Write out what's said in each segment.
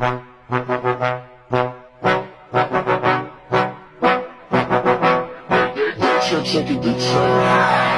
Check, check it, check it.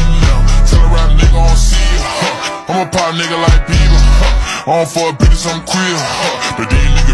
nigga like Bieber. Huh. On for a bitch, I'm queer. Huh. But these niggas